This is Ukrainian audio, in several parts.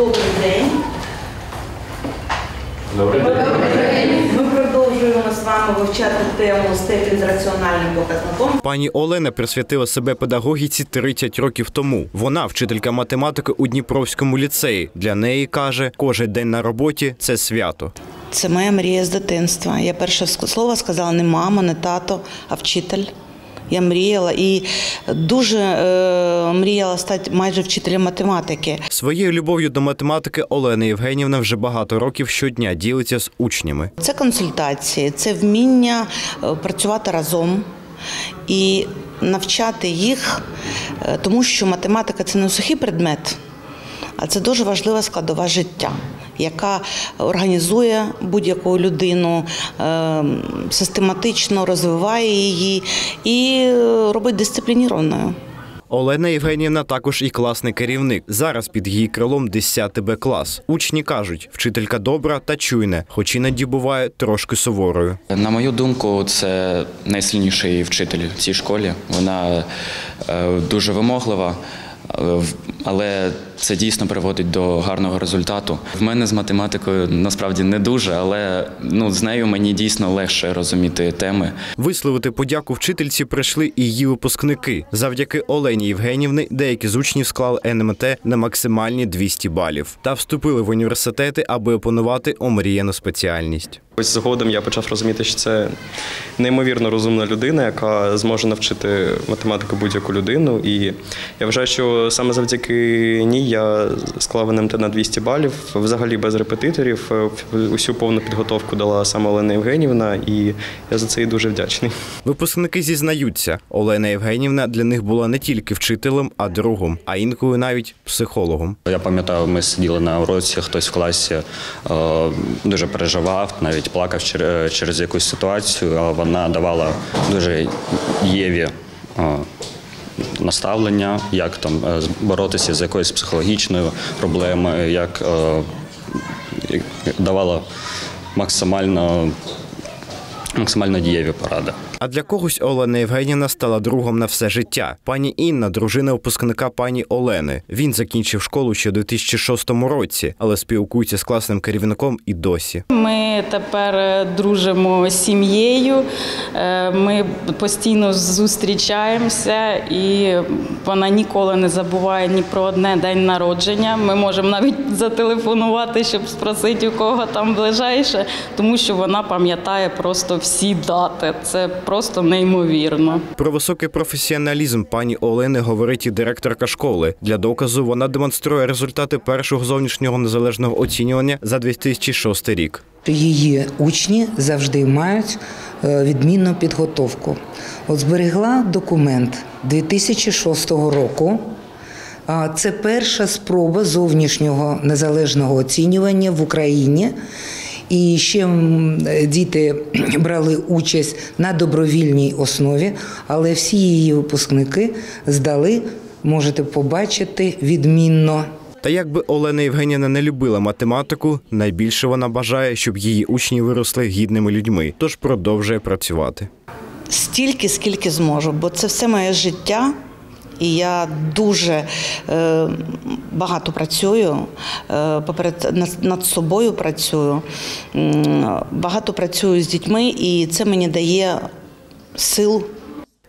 Добрий день. Добрий день. Ми продовжуємо з вами вивчати тему степінь з раціональним показником. Пані Олена присвятила себе педагогіці 30 років тому. Вона вчителька математики у Дніпровському ліцеї. Для неї каже, кожен день на роботі це свято. Це моя мрія з дитинства. Я перше слово сказала не мама, не тато, а вчитель. Я мріяла і дуже е, мріяла стати майже вчителем математики. Своєю любов'ю до математики Олена Євгенівна вже багато років щодня ділиться з учнями. Це консультації, це вміння е, працювати разом і навчати їх, е, тому що математика це не сухий предмет, а це дуже важлива складова життя, яка організує будь-яку людину, е, систематично розвиває її і робить дисциплінірованою. Олена Євгенівна також і класний керівник. Зараз під її крилом 10 Б клас. Учні кажуть, вчителька добра та чуйна, хоч іноді буває трошки суворою. На мою думку, це найсильніший вчитель в цій школі. Вона е, дуже вимоглива, але це дійсно приводить до гарного результату. В мене з математикою насправді не дуже, але ну, з нею мені дійсно легше розуміти теми. Висловити подяку вчительці прийшли і її випускники. Завдяки Олені Євгенівни деякі з учнів склали НМТ на максимальні 200 балів та вступили в університети, аби опанувати омріяну спеціальність. Ось згодом я почав розуміти, що це неймовірно розумна людина, яка зможе навчити математику будь-яку людину. І я вважаю, що саме завдяки ній я склав НМТ на 200 балів, взагалі без репетиторів. Усю повну підготовку дала саме Олена Євгенівна, і я за це їй дуже вдячний. Випускники зізнаються, Олена Євгенівна для них була не тільки вчителем, а другом, а інколи навіть психологом. Я пам'ятаю, ми сиділи на уроці, хтось в класі е, дуже переживав, навіть плакав через якусь ситуацію, а вона давала дуже єві е, наставлення, як там е, боротися з якоюсь психологічною проблемою, як е, давала максимально, максимально дієві поради. А для когось Олена Євгенівна стала другом на все життя. Пані Інна, дружина випускника пані Олени. Він закінчив школу ще у 2006 році, але спілкується з класним керівником і досі. Ми тепер е, дружимо з сім'єю. е, Ми постійно зустрічаємося, і вона ніколи не забуває ні про одне день народження. Ми можемо навіть зателефонувати, щоб спросити, у кого там ближайше, тому що вона пам'ятає просто всі дати. Це просто неймовірно. Про високий професіоналізм пані Олени говорить і директорка школи. Для доказу вона демонструє результати першого зовнішнього незалежного оцінювання за 2006 рік. Її учні завжди мають е, відмінну підготовку. От зберегла документ 2006 року. А Це перша спроба зовнішнього незалежного оцінювання в Україні. І ще діти брали участь на добровільній основі, але всі її випускники здали, можете побачити, відмінно. Та якби Олена Євгенівна не любила математику, найбільше вона бажає, щоб її учні виросли гідними людьми, тож продовжує працювати. стільки, скільки зможу, бо це все моє життя. І я дуже е, багато працюю, е, поперед над, собою працюю, багато працюю з дітьми, і це мені дає сил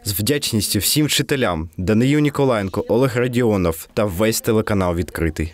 З вдячністю всім вчителям Данию Ніколаєнко, Олег Радіонов та весь телеканал відкритий.